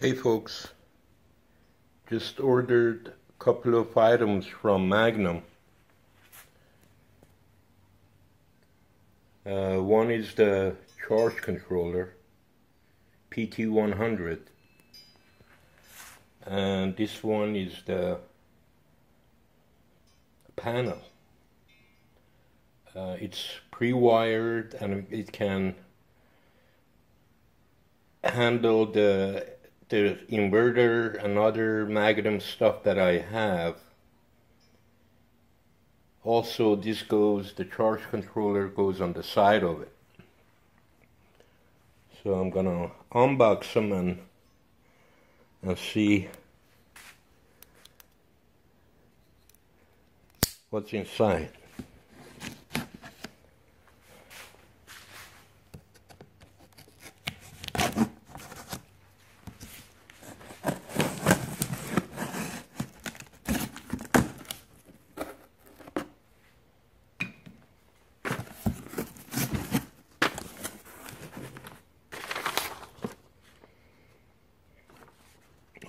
Hey folks, just ordered a couple of items from Magnum. Uh, one is the charge controller, PT100, and this one is the panel. Uh, it's pre-wired and it can handle the the inverter and other Magnum stuff that I have. Also, this goes, the charge controller goes on the side of it. So I'm gonna unbox them and, and see what's inside.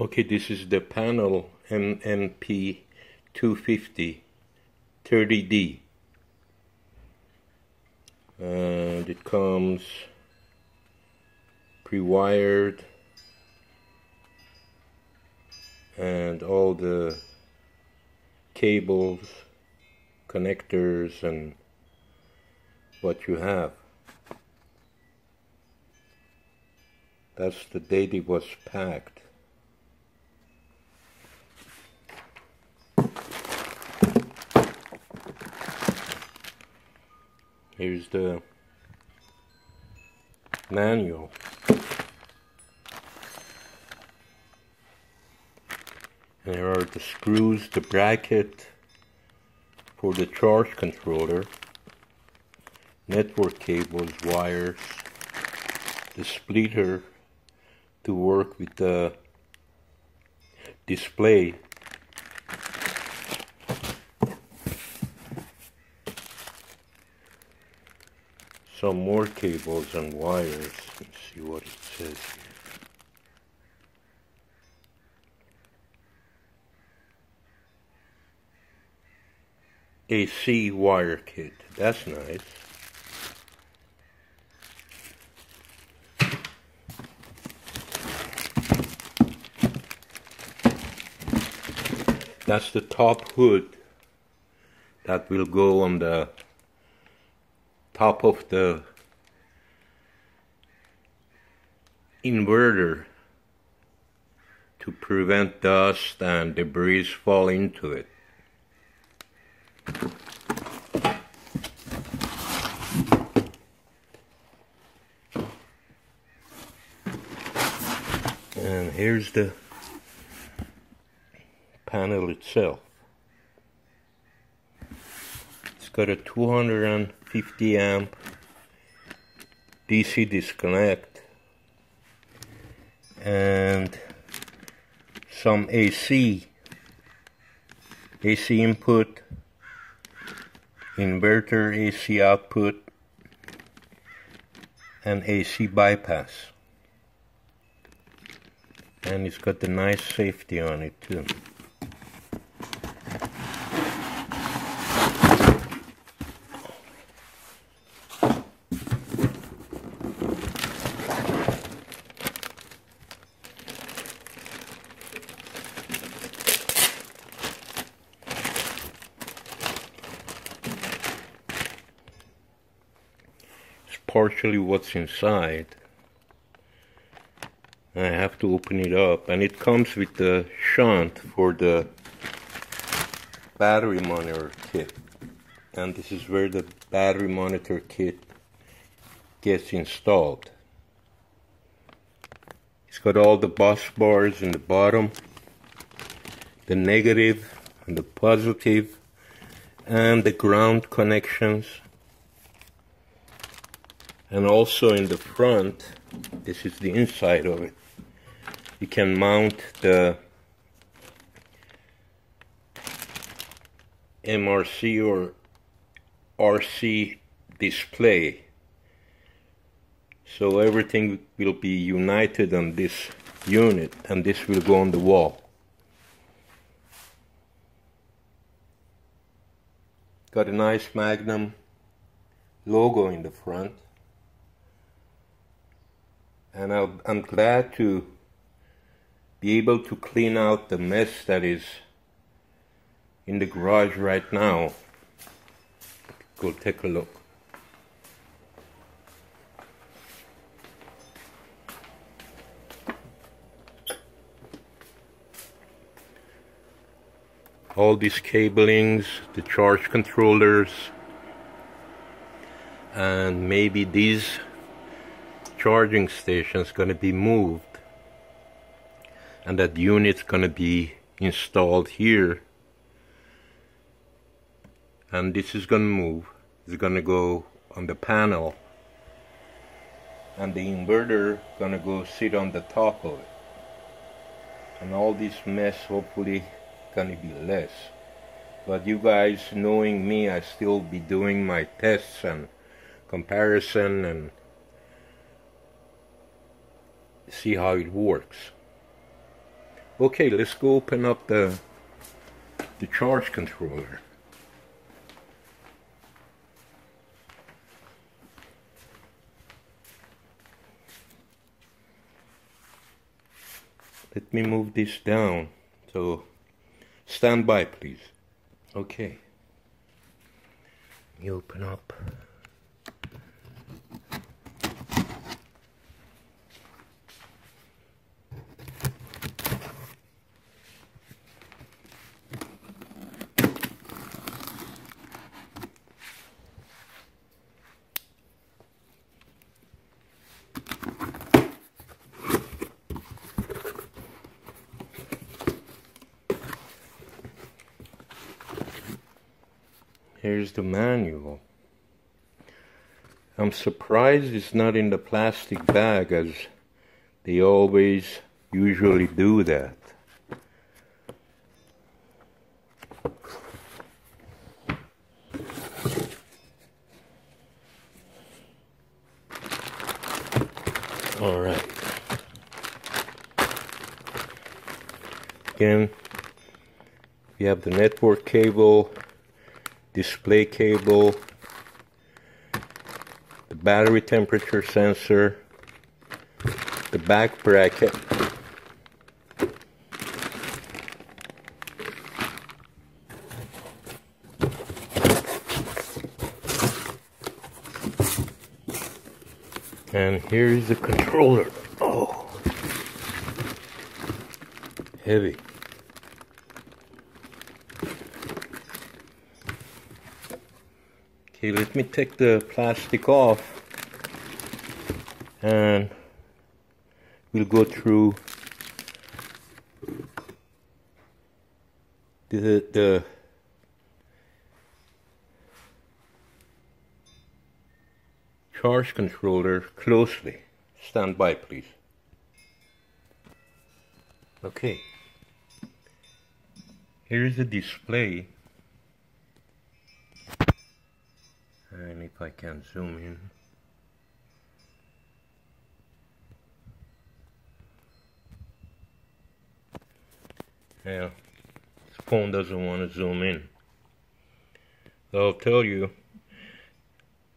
Okay, this is the panel MMP 250 30D. And it comes pre-wired and all the cables, connectors and what you have. That's the date it was packed. Here's the manual. And there are the screws, the bracket for the charge controller, network cables, wires, the splitter to work with the display some more cables and wires. Let's see what it says here. AC wire kit. That's nice. That's the top hood that will go on the top of the inverter to prevent dust and debris fall into it. And here's the panel itself. It's got a 250 amp DC disconnect and some AC AC input inverter AC output and AC bypass. And it's got the nice safety on it too partially what's inside. I have to open it up and it comes with the shunt for the battery monitor kit and this is where the battery monitor kit gets installed. It's got all the bus bars in the bottom, the negative and the positive and the ground connections and also in the front this is the inside of it. You can mount the MRC or RC display. So everything will be united on this unit and this will go on the wall. Got a nice Magnum logo in the front and I'm glad to be able to clean out the mess that is in the garage right now. Go take a look. all these cablings, the charge controllers, and maybe these charging station is gonna be moved. And that unit's gonna be installed here. And this is gonna move. It's gonna go on the panel. And the inverter gonna go sit on the top of it. And all this mess hopefully gonna be less. But you guys knowing me, I still be doing my tests and comparison and see how it works. Okay, let's go open up the the charge controller. Let me move this down so Stand by, please. Okay. You open up. Here's the manual. I'm surprised it's not in the plastic bag as they always usually do that. All right. Again, we have the network cable display cable, the battery temperature sensor, the back bracket, and here's the controller. Oh, heavy. Okay, let me take the plastic off and we'll go through the, the charge controller closely. Stand by, please. Okay. Here is the display and I can zoom in. Yeah this phone doesn't want to zoom in. I'll tell you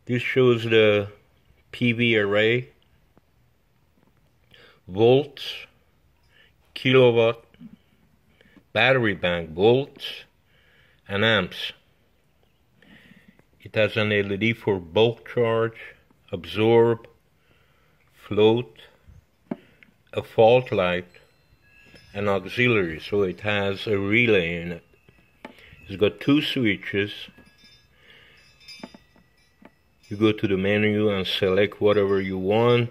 this shows the PV array volts kilowatt battery bank volts and amps it has an LED for bulk charge, absorb, float, a fault light, and auxiliary. So it has a relay in it. It's got two switches. You go to the menu and select whatever you want.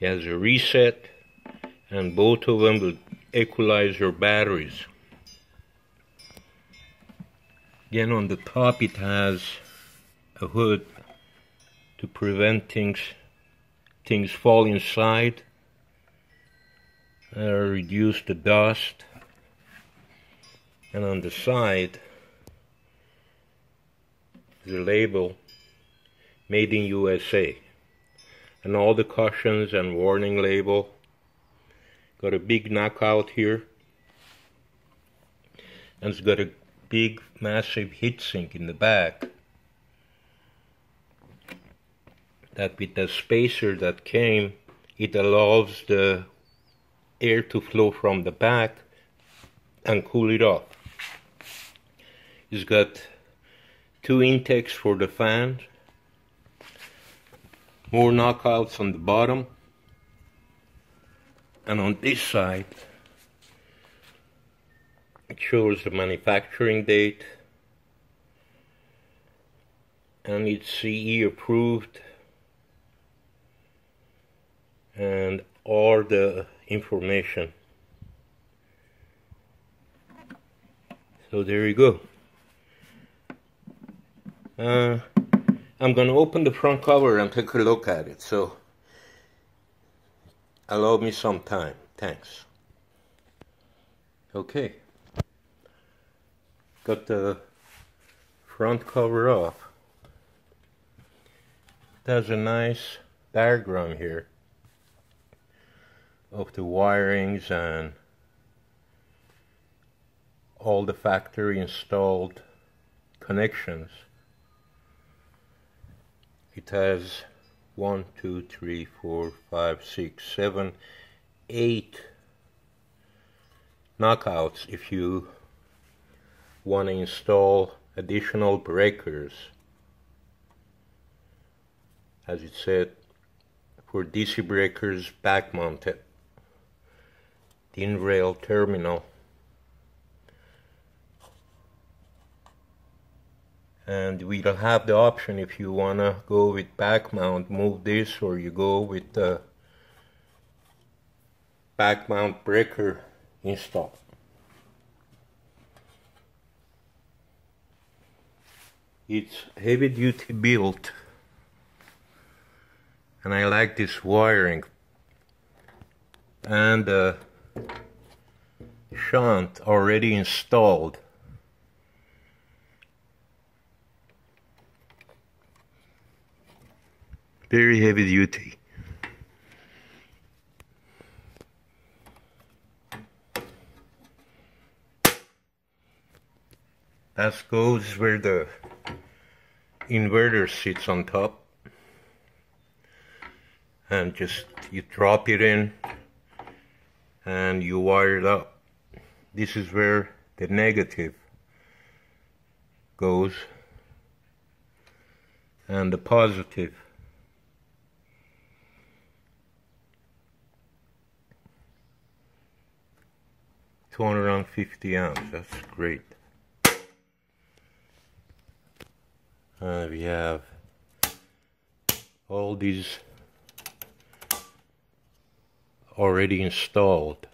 It has a reset, and both of them will equalize your batteries. Again, on the top it has a hood to prevent things things fall inside, uh, reduce the dust, and on the side the label made in USA and all the cautions and warning label. Got a big knockout here. And it's got a big massive heatsink in the back. That with the spacer that came it allows the air to flow from the back and cool it off. It's got two intakes for the fan more knockouts on the bottom and on this side shows the manufacturing date and it's CE approved and all the information so there you go uh, I'm gonna open the front cover and take a look at it so allow me some time. Thanks. Okay. Got the front cover off. There's a nice diagram here of the wirings and all the factory installed connections. It has one, two, three, four, five, six, seven, eight knockouts if you want to install additional breakers. As it said, for DC breakers back mounted, DIN rail terminal. And we'll have the option if you wanna go with back mount move this or you go with the back mount breaker install it's heavy duty built. And I like this wiring. And the shunt already installed. Very heavy duty. That goes where the inverter sits on top. And just you drop it in and you wire it up. This is where the negative goes and the positive. 250 amps that's great uh, we have all these already installed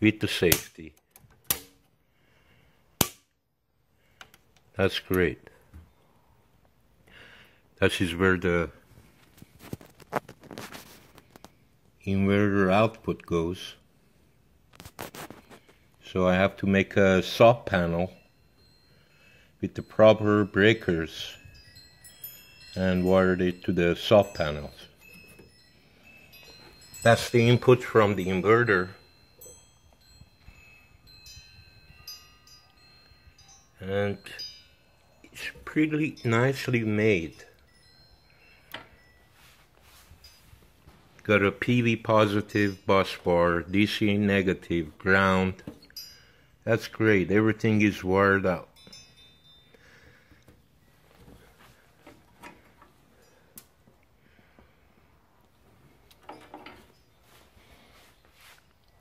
with the safety. That's great. That is where the inverter output goes. So I have to make a soft panel with the proper breakers and wired it to the soft panels. That's the input from the inverter. And it's pretty nicely made. Got a PV positive bus bar, DC negative, ground, that's great. Everything is wired out.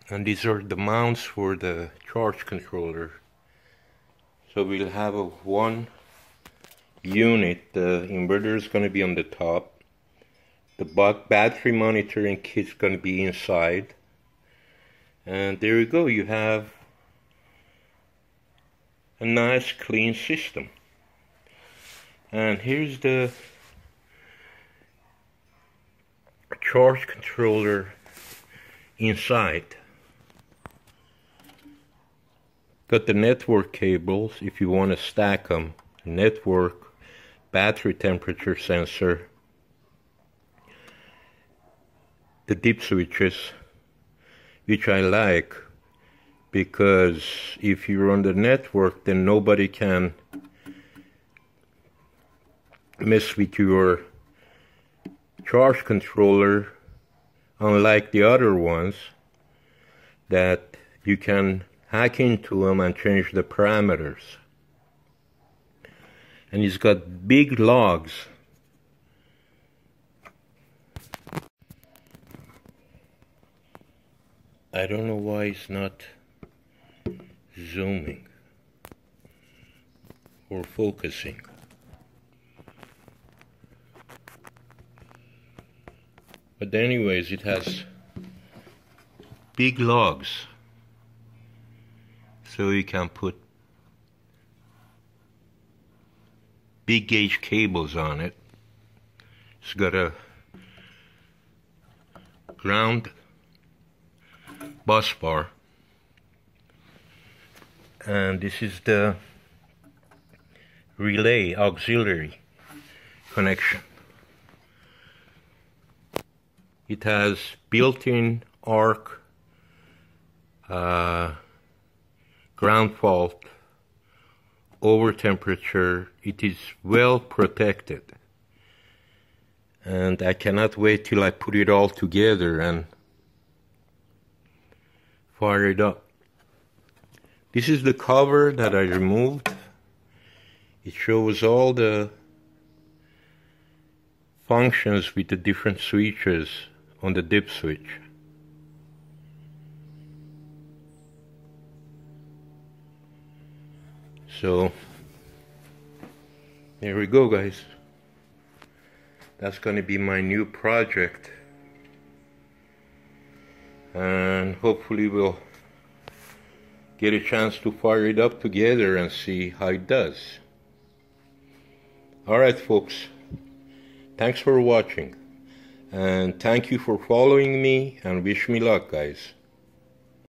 And these are the mounts for the charge controller. So we'll have a one unit. The inverter is going to be on the top. The battery monitoring kit is going to be inside. And there you go. You have a nice clean system and here's the charge controller inside got the network cables if you want to stack them network battery temperature sensor the dip switches which I like because if you're on the network, then nobody can mess with your charge controller, unlike the other ones that you can hack into them and change the parameters. And it's got big logs I don't know why it's not zooming or focusing. But anyways, it has big logs so you can put big gauge cables on it. It's got a ground bus bar and this is the relay auxiliary connection it has built-in arc uh, ground fault over temperature it is well protected and I cannot wait till I put it all together and fire it up. This is the cover that I removed. It shows all the functions with the different switches on the dip switch. So, there we go guys. That's going to be my new project and hopefully we'll get a chance to fire it up together and see how it does. Alright folks, thanks for watching and thank you for following me and wish me luck guys.